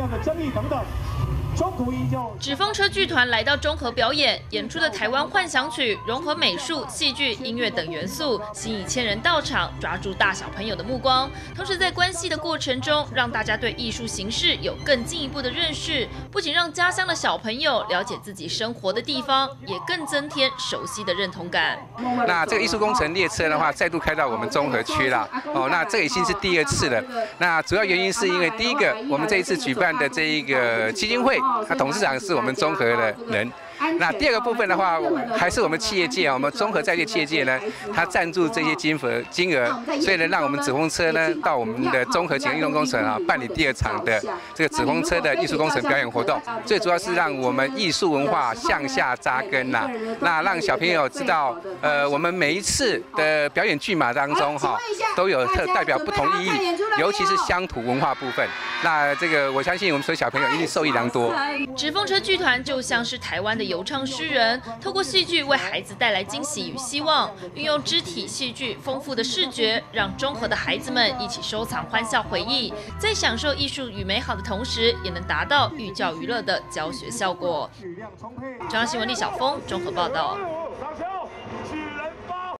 量的争议等等。纸风车剧团来到中和表演，演出的台湾幻想曲融合美术、戏剧、音乐等元素，吸引千人到场，抓住大小朋友的目光。同时在关系的过程中，让大家对艺术形式有更进一步的认识，不仅让家乡的小朋友了解自己生活的地方，也更增添熟悉的认同感。那这个艺术工程列车的话，再度开到我们中和区了。哦，那这已经是第二次了。那主要原因是因为第一个，我们这一次举办的这一个基金会。他董事长是我们综合的人。那第二个部分的话，还是我们企业界啊，我们综合在业企业界呢，他赞助这些金额金额，所以呢，让我们紫风车呢到我们的综合景运动工程啊办理第二场的这个紫风车的艺术工程表演活动。最主要是让我们艺术文化向下扎根呐，那让小朋友知道，呃，我们每一次的表演剧码当中哈，都有特代表不同意义，尤其是乡土文化部分。那这个我相信我们所有小朋友一定受益良多。纸风车剧团就像是台湾的游唱诗人，透过戏剧为孩子带来惊喜与希望，运用肢体戏剧丰富的视觉，让中和的孩子们一起收藏欢笑回忆，在享受艺术与美好的同时，也能达到寓教于乐的教学效果。中央新闻李晓峰综合报道。